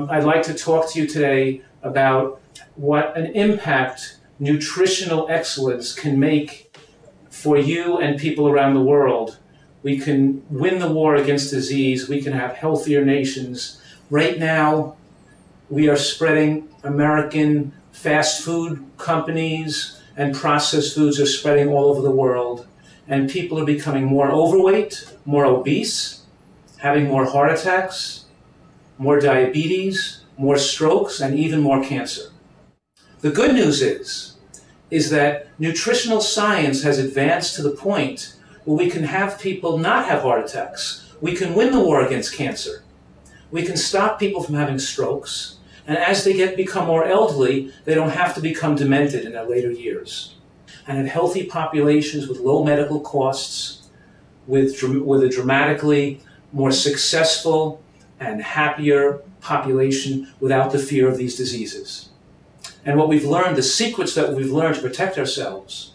Um, I'd like to talk to you today about what an impact nutritional excellence can make for you and people around the world. We can win the war against disease, we can have healthier nations. Right now, we are spreading American fast food companies and processed foods are spreading all over the world. And people are becoming more overweight, more obese, having more heart attacks, more diabetes, more strokes, and even more cancer. The good news is, is that nutritional science has advanced to the point where we can have people not have heart attacks. We can win the war against cancer. We can stop people from having strokes. And as they get become more elderly, they don't have to become demented in their later years. And have healthy populations with low medical costs, with, with a dramatically more successful and happier population without the fear of these diseases. And what we've learned, the secrets that we've learned to protect ourselves,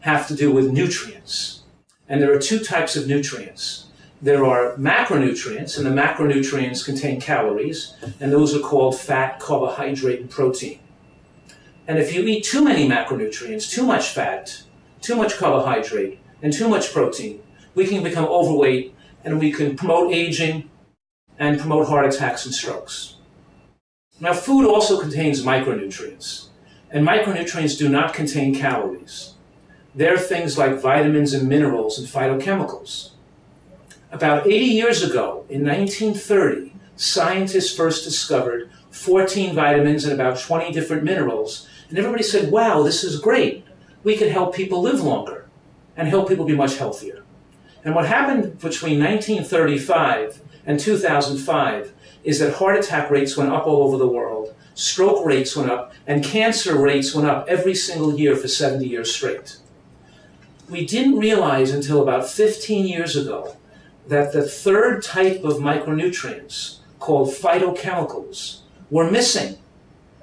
have to do with nutrients. And there are two types of nutrients. There are macronutrients, and the macronutrients contain calories, and those are called fat, carbohydrate, and protein. And if you eat too many macronutrients, too much fat, too much carbohydrate, and too much protein, we can become overweight and we can promote aging and promote heart attacks and strokes. Now, food also contains micronutrients, and micronutrients do not contain calories. They're things like vitamins and minerals and phytochemicals. About 80 years ago, in 1930, scientists first discovered 14 vitamins and about 20 different minerals, and everybody said, wow, this is great. We can help people live longer and help people be much healthier. And what happened between 1935 and 2005 is that heart attack rates went up all over the world, stroke rates went up, and cancer rates went up every single year for 70 years straight. We didn't realize until about 15 years ago that the third type of micronutrients, called phytochemicals, were missing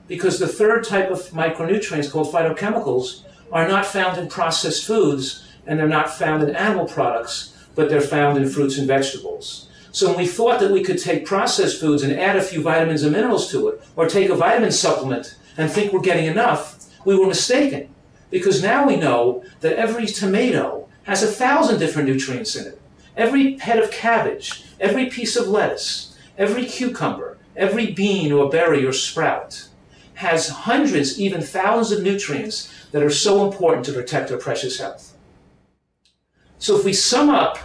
because the third type of micronutrients, called phytochemicals, are not found in processed foods and they're not found in animal products, but they're found in fruits and vegetables. So when we thought that we could take processed foods and add a few vitamins and minerals to it, or take a vitamin supplement and think we're getting enough, we were mistaken. Because now we know that every tomato has a thousand different nutrients in it. Every head of cabbage, every piece of lettuce, every cucumber, every bean or berry or sprout has hundreds, even thousands of nutrients that are so important to protect our precious health. So if we sum up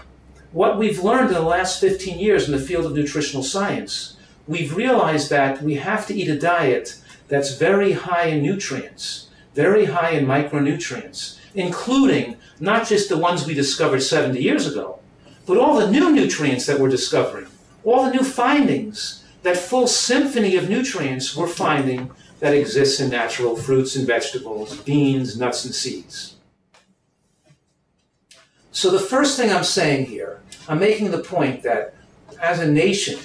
what we've learned in the last 15 years in the field of nutritional science, we've realized that we have to eat a diet that's very high in nutrients, very high in micronutrients, including not just the ones we discovered 70 years ago, but all the new nutrients that we're discovering, all the new findings, that full symphony of nutrients we're finding that exists in natural fruits and vegetables, beans, nuts, and seeds. So the first thing I'm saying here, I'm making the point that as a nation,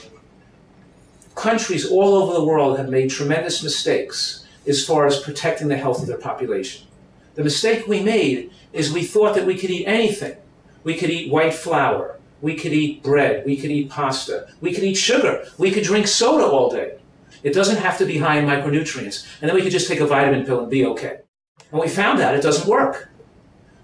countries all over the world have made tremendous mistakes as far as protecting the health of their population. The mistake we made is we thought that we could eat anything. We could eat white flour. We could eat bread. We could eat pasta. We could eat sugar. We could drink soda all day. It doesn't have to be high in micronutrients. And then we could just take a vitamin pill and be okay. And we found out it doesn't work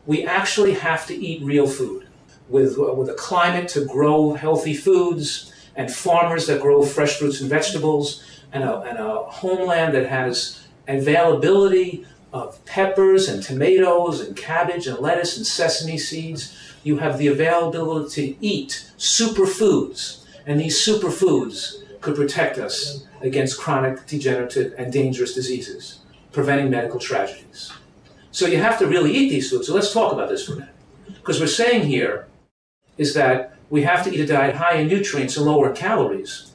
we actually have to eat real food with, uh, with a climate to grow healthy foods and farmers that grow fresh fruits and vegetables and a, and a homeland that has availability of peppers and tomatoes and cabbage and lettuce and sesame seeds. You have the availability to eat superfoods, and these superfoods could protect us against chronic, degenerative, and dangerous diseases, preventing medical tragedies. So you have to really eat these foods. So let's talk about this for a minute. Because we're saying here is that we have to eat a diet high in nutrients and lower in calories.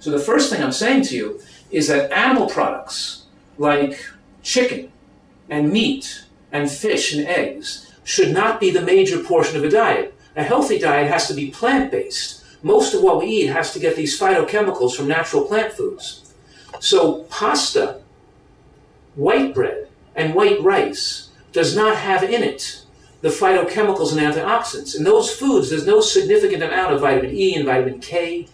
So the first thing I'm saying to you is that animal products like chicken and meat and fish and eggs should not be the major portion of a diet. A healthy diet has to be plant-based. Most of what we eat has to get these phytochemicals from natural plant foods. So pasta, white bread, and white rice does not have in it the phytochemicals and antioxidants. In those foods, there's no significant amount of vitamin E and vitamin K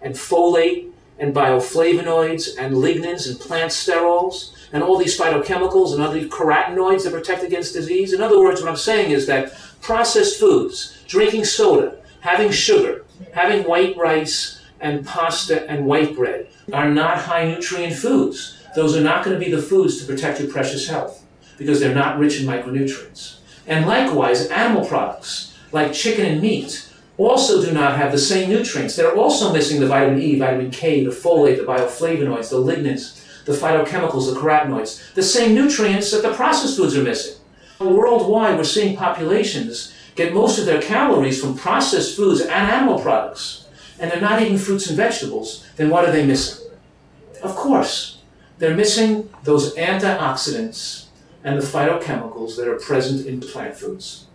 and folate and bioflavonoids and lignans and plant sterols and all these phytochemicals and other carotenoids that protect against disease. In other words, what I'm saying is that processed foods, drinking soda, having sugar, having white rice and pasta and white bread are not high nutrient foods. Those are not going to be the foods to protect your precious health because they're not rich in micronutrients. And likewise, animal products like chicken and meat also do not have the same nutrients. They're also missing the vitamin E, vitamin K, the folate, the bioflavonoids, the lignins, the phytochemicals, the carotenoids, the same nutrients that the processed foods are missing. Worldwide, we're seeing populations get most of their calories from processed foods and animal products, and they're not eating fruits and vegetables, then what are they missing? Of course, they're missing those antioxidants and the phytochemicals that are present in plant foods.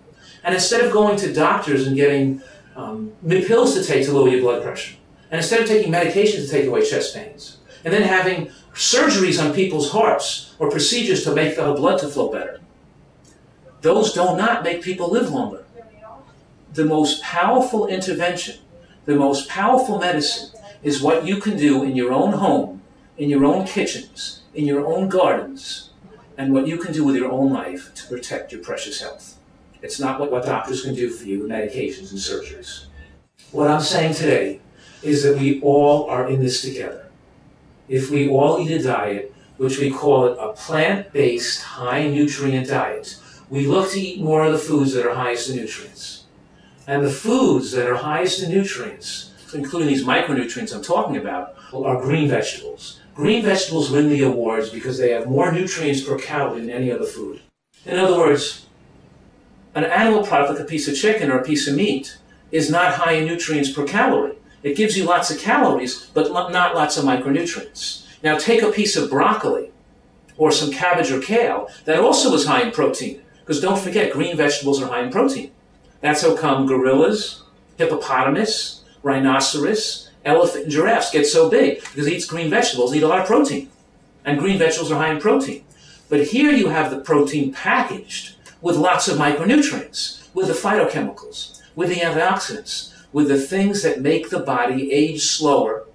And instead of going to doctors and getting um, pills to take to lower your blood pressure, and instead of taking medications to take away chest pains, and then having surgeries on people's hearts or procedures to make the blood to flow better, those do not make people live longer. The most powerful intervention, the most powerful medicine is what you can do in your own home, in your own kitchens, in your own gardens, and what you can do with your own life to protect your precious health. It's not what, what doctors can do for you, medications and surgeries. What I'm saying today is that we all are in this together. If we all eat a diet, which we call it a plant-based high nutrient diet, we look to eat more of the foods that are highest in nutrients. And the foods that are highest in nutrients, including these micronutrients I'm talking about, are green vegetables. Green vegetables win the awards because they have more nutrients per calorie than any other food. In other words, an animal product like a piece of chicken or a piece of meat is not high in nutrients per calorie. It gives you lots of calories, but not lots of micronutrients. Now take a piece of broccoli or some cabbage or kale that also is high in protein. Because don't forget, green vegetables are high in protein. That's how come gorillas, hippopotamus, rhinoceros, elephant, and giraffes get so big because they eat green vegetables, they eat a lot of protein. And green vegetables are high in protein. But here you have the protein packaged with lots of micronutrients, with the phytochemicals, with the antioxidants, with the things that make the body age slower,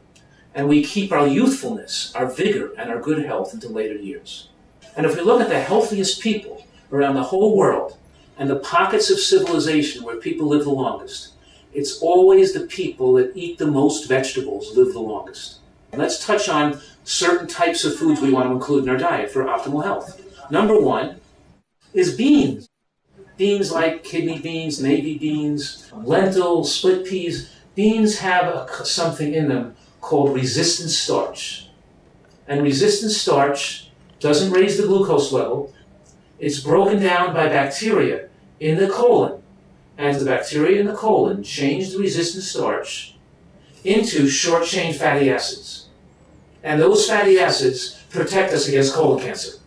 and we keep our youthfulness, our vigor, and our good health into later years. And if we look at the healthiest people around the whole world and the pockets of civilization where people live the longest, it's always the people that eat the most vegetables live the longest. Let's touch on certain types of foods we want to include in our diet for optimal health. Number one is beans. Beans like kidney beans, navy beans, lentils, split peas. Beans have a, something in them called resistant starch. And resistant starch doesn't raise the glucose level. It's broken down by bacteria in the colon. And the bacteria in the colon change the resistant starch into short chain fatty acids. And those fatty acids protect us against colon cancer.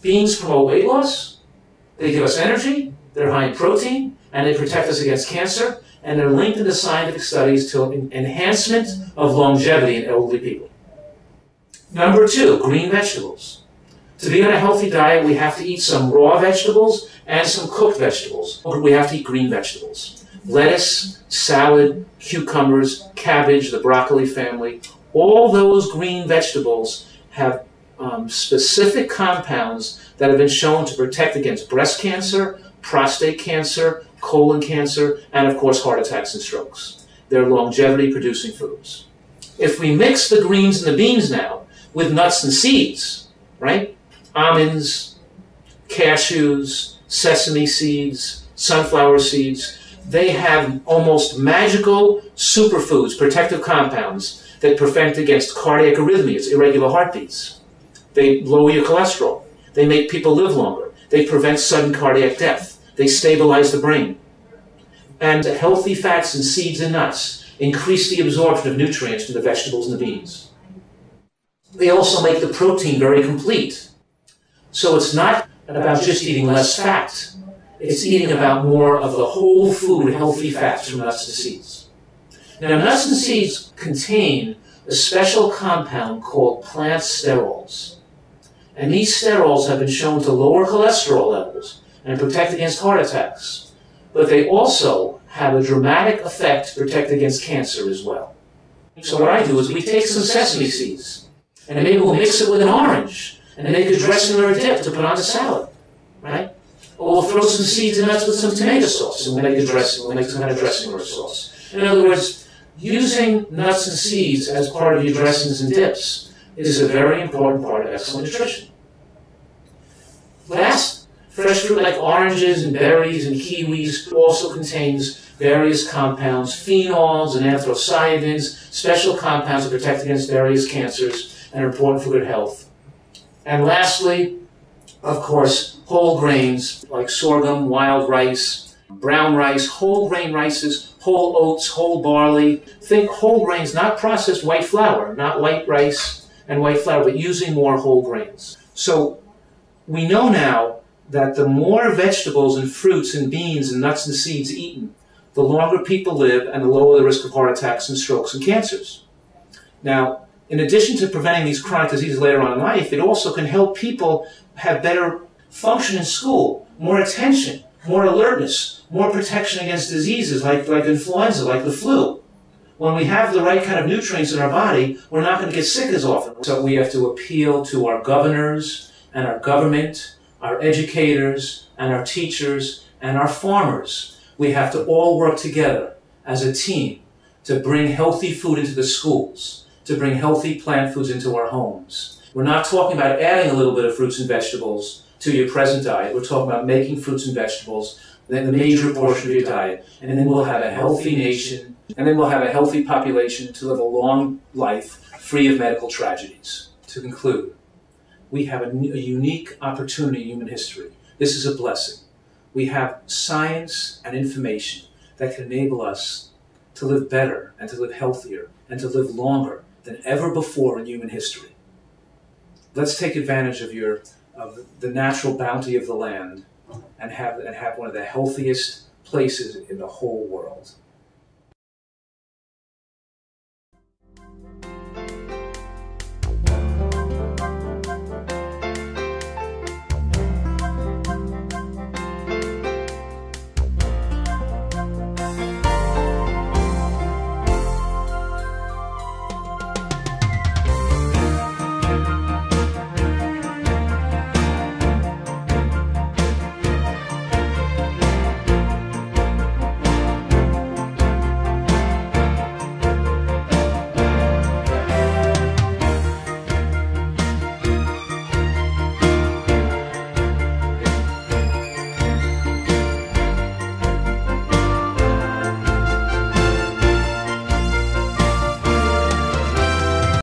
Beans promote weight loss, they give us energy, they're high in protein, and they protect us against cancer, and they're linked in the scientific studies to enhancement of longevity in elderly people. Number two, green vegetables. To be on a healthy diet, we have to eat some raw vegetables and some cooked vegetables. We have to eat green vegetables. Lettuce, salad, cucumbers, cabbage, the broccoli family, all those green vegetables have um, specific compounds that have been shown to protect against breast cancer, prostate cancer, colon cancer, and of course heart attacks and strokes. They're longevity producing foods. If we mix the greens and the beans now with nuts and seeds, right? Almonds, cashews, sesame seeds, sunflower seeds, they have almost magical superfoods, protective compounds that prevent against cardiac arrhythmias, irregular heartbeats. They lower your cholesterol. They make people live longer. They prevent sudden cardiac death. They stabilize the brain. And healthy fats and seeds and nuts increase the absorption of nutrients from the vegetables and the beans. They also make the protein very complete. So it's not about just eating less fat. It's eating about more of the whole food healthy fats from nuts and seeds. Now, nuts and seeds contain a special compound called plant sterols. And these sterols have been shown to lower cholesterol levels and protect against heart attacks. But they also have a dramatic effect to protect against cancer as well. So what I do is we take some sesame seeds, and maybe we'll mix it with an orange, and make a dressing or a dip to put on a salad, right? Or throw some seeds and nuts with some tomato sauce, and we'll make a dressing, we'll make some kind of dressing or sauce. In other words, using nuts and seeds as part of your dressings and dips is a very important part of excellent nutrition. Last, fresh fruit like oranges and berries and kiwis also contains various compounds, phenols and anthocyanins, special compounds that protect against various cancers and are important for good health. And lastly, of course, whole grains like sorghum, wild rice, brown rice, whole grain rices, whole oats, whole barley. Think whole grains, not processed white flour, not white rice and white flour, but using more whole grains. So we know now that the more vegetables and fruits and beans and nuts and seeds eaten, the longer people live and the lower the risk of heart attacks and strokes and cancers. Now, in addition to preventing these chronic diseases later on in life, it also can help people have better function in school, more attention, more alertness, more protection against diseases like, like influenza, like the flu. When we have the right kind of nutrients in our body, we're not going to get sick as often. So we have to appeal to our governors and our government, our educators and our teachers and our farmers. We have to all work together as a team to bring healthy food into the schools, to bring healthy plant foods into our homes. We're not talking about adding a little bit of fruits and vegetables to your present diet. We're talking about making fruits and vegetables the major portion of your diet. And then we'll have a healthy nation, and then we'll have a healthy population to live a long life free of medical tragedies. To conclude, we have a, a unique opportunity in human history. This is a blessing. We have science and information that can enable us to live better and to live healthier and to live longer than ever before in human history. Let's take advantage of your of the natural bounty of the land and have and have one of the healthiest places in the whole world.